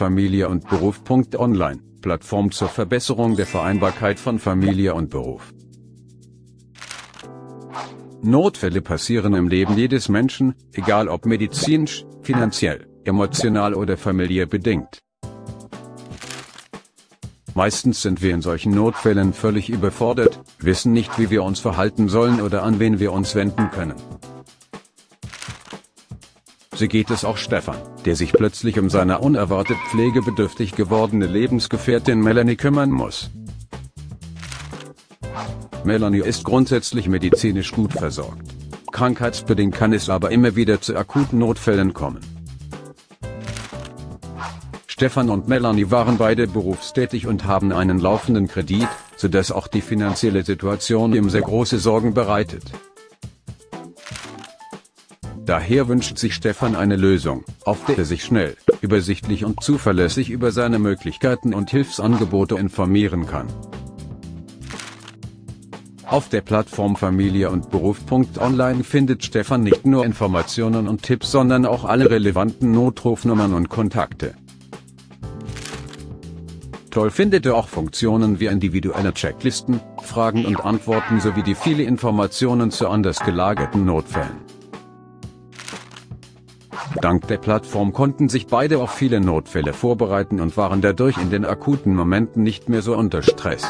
Familie und Beruf.online, Plattform zur Verbesserung der Vereinbarkeit von Familie und Beruf. Notfälle passieren im Leben jedes Menschen, egal ob medizinisch, finanziell, emotional oder familiär bedingt. Meistens sind wir in solchen Notfällen völlig überfordert, wissen nicht wie wir uns verhalten sollen oder an wen wir uns wenden können. So geht es auch Stefan, der sich plötzlich um seine unerwartet pflegebedürftig gewordene Lebensgefährtin Melanie kümmern muss. Melanie ist grundsätzlich medizinisch gut versorgt. Krankheitsbedingt kann es aber immer wieder zu akuten Notfällen kommen. Stefan und Melanie waren beide berufstätig und haben einen laufenden Kredit, sodass auch die finanzielle Situation ihm sehr große Sorgen bereitet. Daher wünscht sich Stefan eine Lösung, auf der er sich schnell, übersichtlich und zuverlässig über seine Möglichkeiten und Hilfsangebote informieren kann. Auf der Plattform Familie und Beruf.online findet Stefan nicht nur Informationen und Tipps, sondern auch alle relevanten Notrufnummern und Kontakte. Toll findet er auch Funktionen wie individuelle Checklisten, Fragen und Antworten sowie die viele Informationen zu anders gelagerten Notfällen. Dank der Plattform konnten sich beide auf viele Notfälle vorbereiten und waren dadurch in den akuten Momenten nicht mehr so unter Stress.